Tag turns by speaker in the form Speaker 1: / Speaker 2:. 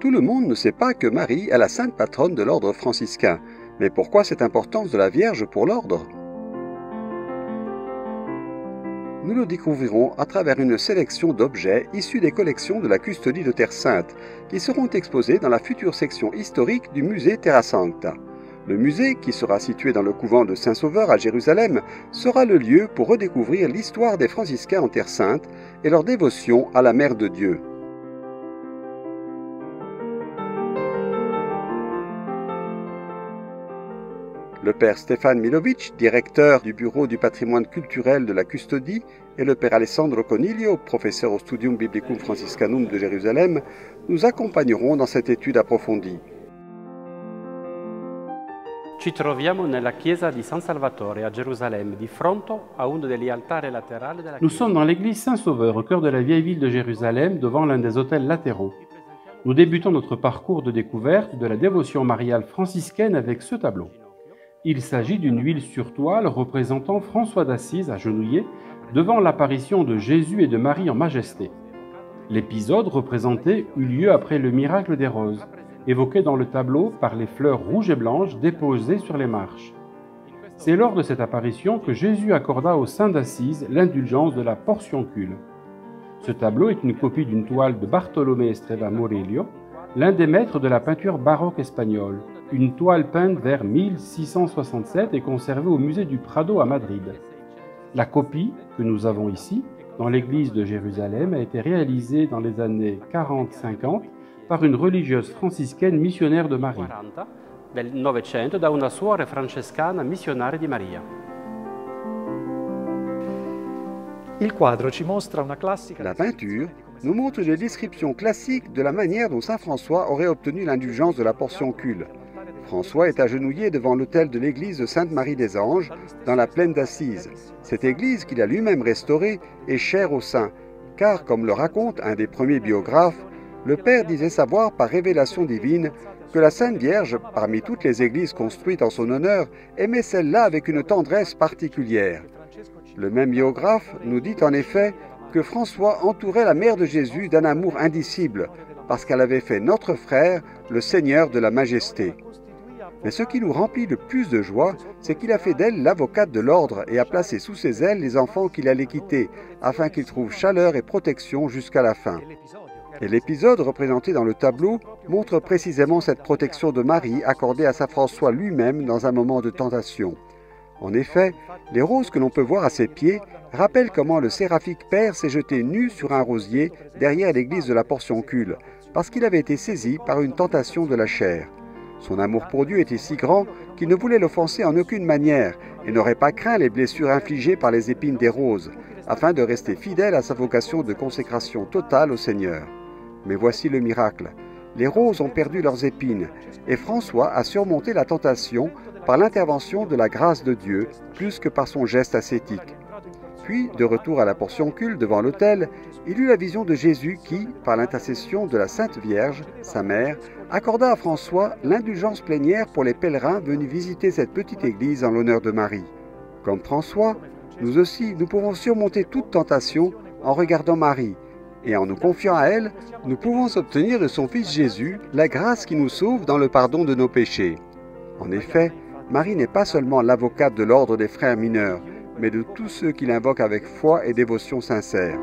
Speaker 1: Tout le monde ne sait pas que Marie est la sainte patronne de l'ordre franciscain. Mais pourquoi cette importance de la Vierge pour l'ordre? Nous le découvrirons à travers une sélection d'objets issus des collections de la custodie de Terre Sainte, qui seront exposés dans la future section historique du musée Terra Sancta. Le musée, qui sera situé dans le couvent de Saint-Sauveur à Jérusalem, sera le lieu pour redécouvrir l'histoire des franciscains en Terre Sainte et leur dévotion à la Mère de Dieu. Le père Stéphane Milovic, directeur du bureau du patrimoine culturel de la custodie, et le père Alessandro Coniglio, professeur au Studium Biblicum Franciscanum de Jérusalem, nous accompagneront dans cette étude approfondie.
Speaker 2: Ci troviamo nella chiesa di San Salvatore a Gerusalemme, di fronte a uno degli altari laterali della
Speaker 3: Nous sommes dans l'église Saint-Sauveur, au cœur de la vieille ville de Jérusalem, devant l'un des hôtels latéraux. Nous débutons notre parcours de découverte de la dévotion mariale franciscaine avec ce tableau. Il s'agit d'une huile sur toile représentant François d'Assise agenouillé devant l'apparition de Jésus et de Marie en majesté. L'épisode représenté eut lieu après le miracle des roses, évoqué dans le tableau par les fleurs rouges et blanches déposées sur les marches. C'est lors de cette apparition que Jésus accorda au Saint d'Assise l'indulgence de la portioncule. Ce tableau est une copie d'une toile de Bartolomé Estrella Morelio, l'un des maîtres de la peinture baroque espagnole, une toile peinte vers 1667 et conservée au musée du Prado à Madrid. La copie que nous avons ici, dans l'église de Jérusalem, a été réalisée dans les années 40-50 par une religieuse franciscaine missionnaire de Marie.
Speaker 2: 40 del Novecento da una suora francescana missionaria di Maria.
Speaker 4: Il quadro ci mostra una classica
Speaker 1: La peinture nous montre une description classique de la manière dont Saint François aurait obtenu l'indulgence de la portioncule. François est agenouillé devant l'autel de l'église de Sainte-Marie des Anges, dans la plaine d'Assise. Cette église qu'il a lui-même restaurée est chère au saint, car, comme le raconte un des premiers biographes, le Père disait savoir par révélation divine que la Sainte Vierge, parmi toutes les églises construites en son honneur, aimait celle-là avec une tendresse particulière. Le même biographe nous dit en effet que François entourait la mère de Jésus d'un amour indicible, parce qu'elle avait fait notre frère le Seigneur de la Majesté. Mais ce qui nous remplit le plus de joie, c'est qu'il a fait d'elle l'avocate de l'ordre et a placé sous ses ailes les enfants qu'il allait quitter, afin qu'ils trouvent chaleur et protection jusqu'à la fin. Et l'épisode représenté dans le tableau montre précisément cette protection de Marie accordée à Saint François lui-même dans un moment de tentation. En effet, les roses que l'on peut voir à ses pieds rappellent comment le séraphique Père s'est jeté nu sur un rosier derrière l'église de la Portioncule, parce qu'il avait été saisi par une tentation de la chair. Son amour pour Dieu était si grand qu'il ne voulait l'offenser en aucune manière et n'aurait pas craint les blessures infligées par les épines des roses, afin de rester fidèle à sa vocation de consécration totale au Seigneur. Mais voici le miracle. Les roses ont perdu leurs épines, et François a surmonté la tentation par l'intervention de la grâce de Dieu, plus que par son geste ascétique. Puis, de retour à la portioncule devant l'autel, il eut la vision de Jésus qui, par l'intercession de la Sainte Vierge, sa mère, accorda à François l'indulgence plénière pour les pèlerins venus visiter cette petite église en l'honneur de Marie. Comme François, nous aussi, nous pouvons surmonter toute tentation en regardant Marie, et en nous confiant à elle, nous pouvons obtenir de son Fils Jésus la grâce qui nous sauve dans le pardon de nos péchés. En effet, Marie n'est pas seulement l'avocate de l'ordre des frères mineurs, mais de tous ceux qui l'invoquent avec foi et dévotion sincère.